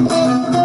Música